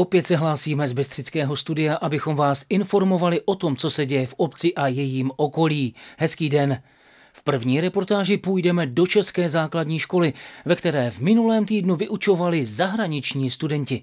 Opět se hlásíme z Bystřického studia, abychom vás informovali o tom, co se děje v obci a jejím okolí. Hezký den. V první reportáži půjdeme do České základní školy, ve které v minulém týdnu vyučovali zahraniční studenti.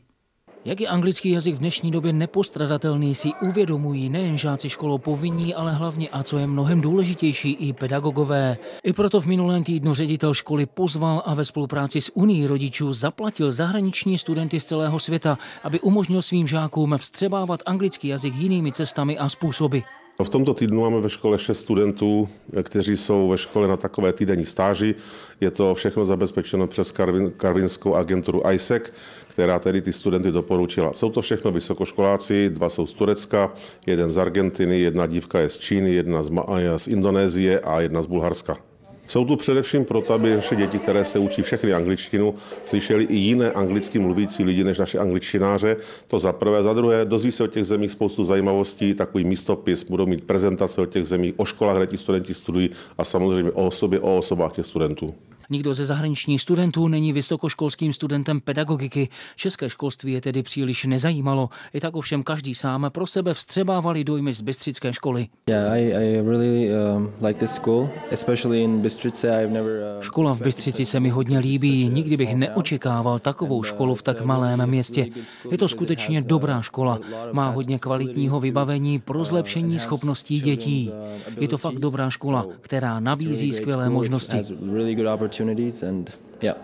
Jak je anglický jazyk v dnešní době nepostradatelný, si uvědomují nejen žáci školou povinní, ale hlavně a co je mnohem důležitější i pedagogové. I proto v minulém týdnu ředitel školy pozval a ve spolupráci s Unii rodičů zaplatil zahraniční studenty z celého světa, aby umožnil svým žákům vstřebávat anglický jazyk jinými cestami a způsoby. No, v tomto týdnu máme ve škole šest studentů, kteří jsou ve škole na takové týdenní stáži. Je to všechno zabezpečeno přes Karvin, karvinskou agenturu ISEC, která tedy ty studenty doporučila. Jsou to všechno vysokoškoláci, dva jsou z Turecka, jeden z Argentiny, jedna dívka je z Číny, jedna z, z Indonésie a jedna z Bulharska. Jsou tu především proto, aby naše děti, které se učí všechny angličtinu, slyšeli i jiné anglicky mluvící lidi než naše angličtináře. To za prvé. Za druhé, dozví se o těch zemích spoustu zajímavostí, takový místopis, budou mít prezentace o těch zemích, o školách, kde ti studenti studují a samozřejmě o osobě, o osobách těch studentů. Nikdo ze zahraničních studentů není vysokoškolským studentem pedagogiky. České školství je tedy příliš nezajímalo. I tak ovšem každý sám pro sebe vstřebávali dojmy z Bystřické školy. Škola v Bystřici se mi hodně líbí. Nikdy bych neočekával takovou školu v tak malém městě. Je to skutečně dobrá škola. Má hodně kvalitního vybavení pro zlepšení schopností dětí. Je to fakt dobrá škola, která nabízí skvělé možnosti opportunities and yeah.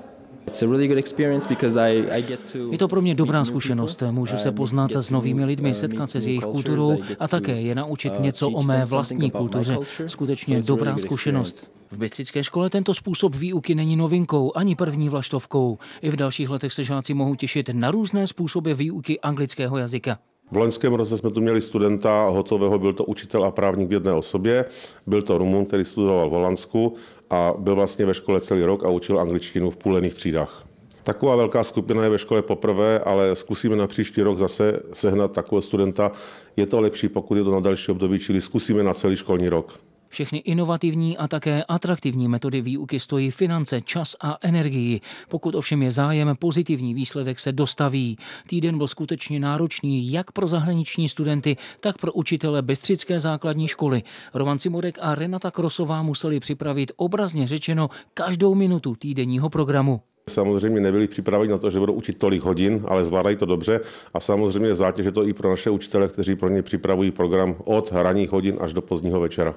Je to pro mě dobrá zkušenost. Můžu se poznat s novými lidmi, uh, setkat se s jejich kulturou a také je naučit uh, něco o mé vlastní kultuře. Skutečně dobrá zkušenost. V Bystřické škole tento způsob výuky není novinkou ani první vlaštovkou. I v dalších letech se žáci mohou těšit na různé způsoby výuky anglického jazyka. V loňském roce jsme tu měli studenta hotového, byl to učitel a právník v jedné osobě. Byl to Rumun, který studoval v Holandsku a byl vlastně ve škole celý rok a učil angličtinu v půlených třídách. Taková velká skupina je ve škole poprvé, ale zkusíme na příští rok zase sehnat takového studenta. Je to lepší, pokud je to na další období, čili zkusíme na celý školní rok. Všechny inovativní a také atraktivní metody výuky stojí finance, čas a energii. Pokud ovšem je zájem, pozitivní výsledek se dostaví. Týden byl skutečně náročný jak pro zahraniční studenty, tak pro učitele Bestřické základní školy. Roman Cimorek a Renata Krosová museli připravit obrazně řečeno každou minutu týdenního programu. Samozřejmě nebyli připraveni na to, že budou učit tolik hodin, ale zvládají to dobře a samozřejmě zátěž je to i pro naše učitele, kteří pro ně připravují program od hraních hodin až do pozdního večera.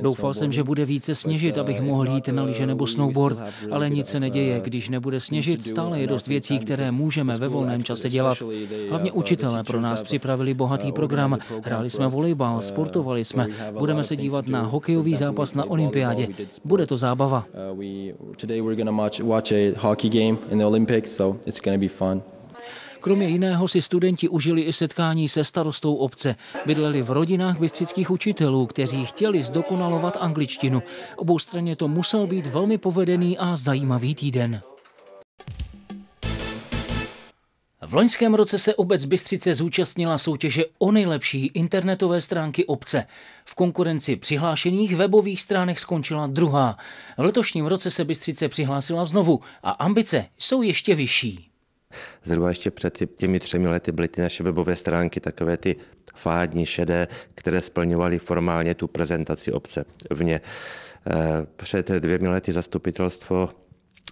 Doufal jsem, že bude více sněžit, abych mohl jít na lyže nebo snowboard, ale nic se neděje. Když nebude sněžit, stále je dost věcí, které můžeme ve volném čase dělat. Hlavně učitelé pro nás připravili bohatý program. Hráli jsme volejbal, sportovali jsme. Budeme se dívat na hokejový zápas na olympiádě. Bude to zábava. Today we're gonna watch a hockey game in the Olympics, so it's gonna be fun. Kromě jiného si studenti užili i setkání se starostou obce. Bydleli v rodinách bystřických učitelů, kteří chtěli zdokonalovat angličtinu. Obou straně to musel být velmi povedený a zajímavý týden. V loňském roce se obec Bystřice zúčastnila soutěže o nejlepší internetové stránky obce. V konkurenci přihlášených webových stránek skončila druhá. V letošním roce se Bystřice přihlásila znovu a ambice jsou ještě vyšší. Zhruba ještě před těmi třemi lety byly ty naše webové stránky takové ty fádní, šedé, které splňovaly formálně tu prezentaci obce v ně. Eh, před dvěmi lety zastupitelstvo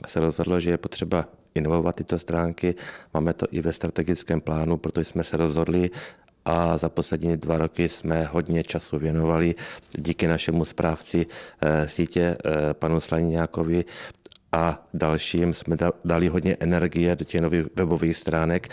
se rozhodlo, že je potřeba inovovat tyto stránky. Máme to i ve strategickém plánu, protože jsme se rozhodli a za poslední dva roky jsme hodně času věnovali díky našemu správci eh, sítě eh, panu Slaniňákovi a dalším jsme dali hodně energie do těch nových webových stránek.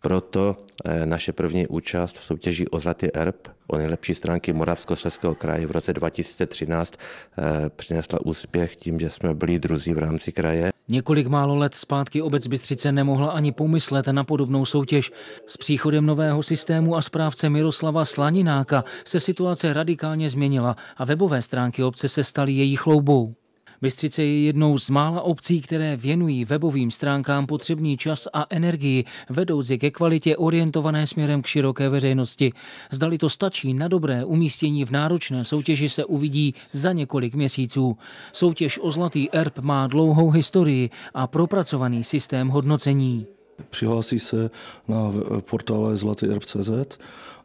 Proto eh, naše první účast v soutěži o Zlatý erb o nejlepší stránky Moravskoslezského kraje v roce 2013 eh, přinesla úspěch tím, že jsme byli druzí v rámci kraje. Několik málo let zpátky obec Bystřice nemohla ani pomyslet na podobnou soutěž. S příchodem nového systému a správce Miroslava Slanináka se situace radikálně změnila a webové stránky obce se staly její chloubou. Bystřice je jednou z mála obcí, které věnují webovým stránkám potřebný čas a energii, vedoucí ke kvalitě orientované směrem k široké veřejnosti. Zdali to stačí na dobré umístění v náročné soutěži se uvidí za několik měsíců. Soutěž o Zlatý erb má dlouhou historii a propracovaný systém hodnocení. Přihlásí se na portále zlatýerb.cz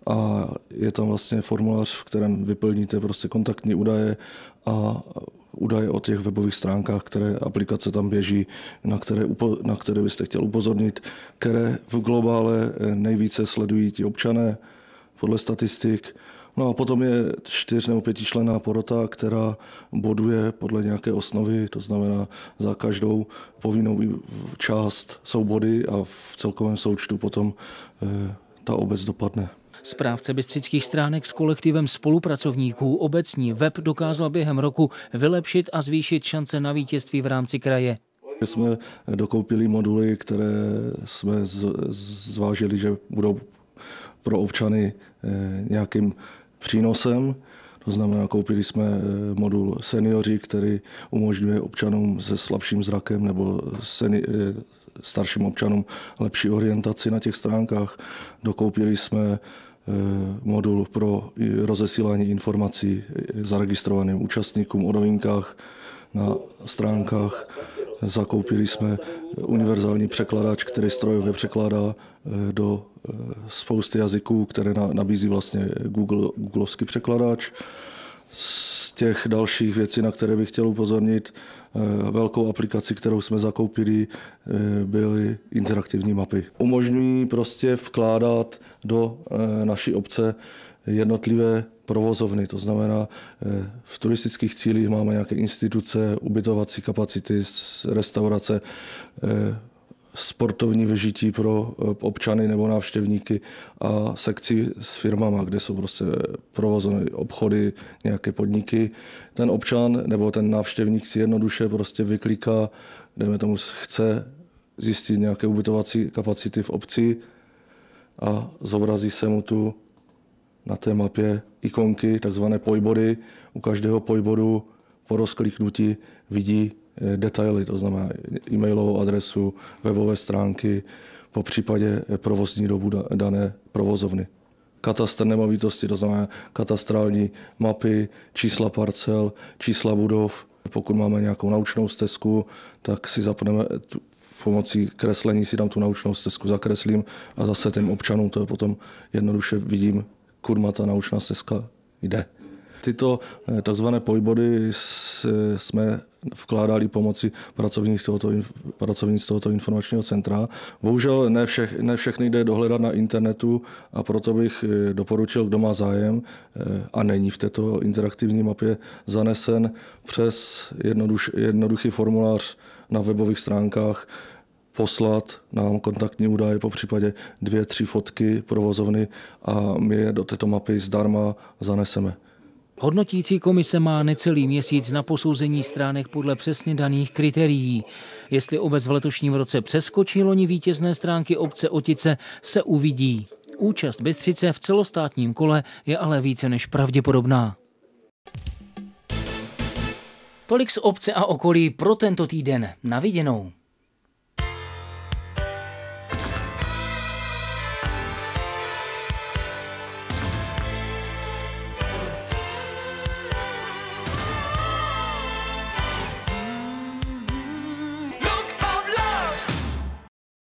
a je tam vlastně formulář, v kterém vyplníte prostě kontaktní údaje a údaje o těch webových stránkách, které aplikace tam běží, na které, na které byste chtěl upozornit, které v globále nejvíce sledují ti občané podle statistik. No a potom je čtyř nebo pětičlená porota, která boduje podle nějaké osnovy, to znamená za každou povinnou část jsou body a v celkovém součtu potom eh, ta obec dopadne. Správce bystřických stránek s kolektivem spolupracovníků obecní web dokázal během roku vylepšit a zvýšit šance na vítězství v rámci kraje. Jsme dokoupili moduly, které jsme zvážili, že budou pro občany eh, nějakým přínosem. To znamená, koupili jsme eh, modul seniori, který umožňuje občanům se slabším zrakem nebo seni- eh, starším občanům lepší orientaci na těch stránkách. Dokoupili jsme modul pro rozesílání informací zaregistrovaným účastníkům o novinkách na stránkách. Zakoupili jsme univerzální překladač, který strojově překládá eh, do eh, spousty jazyků, které nabízí vlastně Google, Googleovský překladač. Z těch dalších věcí, na které bych chtěl upozornit, eh, velkou aplikaci, kterou jsme zakoupili, byly interaktivní mapy. Umožňují prostě vkládat do naší obce jednotlivé provozovny. To znamená, eh, v turistických cílích máme nějaké instituce, ubytovací kapacity, restaurace, eh, sportovní vyžití pro eh, občany nebo návštěvníky a sekci s firmama, kde jsou prostě provozovny obchody, nějaké podniky. Ten občan nebo ten návštěvník si jednoduše prostě vykliká, dejme tomu, chce zjistit nějaké ubytovací kapacity v obci a zobrazí se mu tu na té mapě ikonky, takzvané pojbody. U každého pojbodu po rozkliknutí vidí detaily, to znamená e-mailovou adresu, webové stránky, po případě eh, provozní dobu dané provozovny. Katastr nemovitosti, to znamená katastrální mapy, čísla parcel, čísla budov. Pokud máme nějakou naučnou stezku, tak si zapneme tu, pomocí kreslení si tam tu naučnou stezku zakreslím a zase těm občanům to potom jednoduše vidím kurma ta naučná stezka jde. Tyto eh, takzvané pojbody jsme vkládali pomoci pracovník tohoto, pracovníc tohoto informačního centra. Bohužel ne, všech, ne všechny jde dohledat na internetu a proto bych eh, doporučil, kdo má zájem eh, a není v této interaktivní mapě zanesen přes jednoduš, jednoduchý formulář na webových stránkách poslat nám kontaktní údaje, po případě dvě, tři fotky provozovny a my je do této mapy zdarma zaneseme. Hodnotící komise má necelý měsíc na posouzení stránek podle přesně daných kritérií. Jestli obec v letošním roce přeskočí loni vítězné stránky obce Otice, se uvidí. Účast Bystřice v celostátním kole je ale více než pravděpodobná. Tolik z obce a okolí pro tento týden. Na viděnou.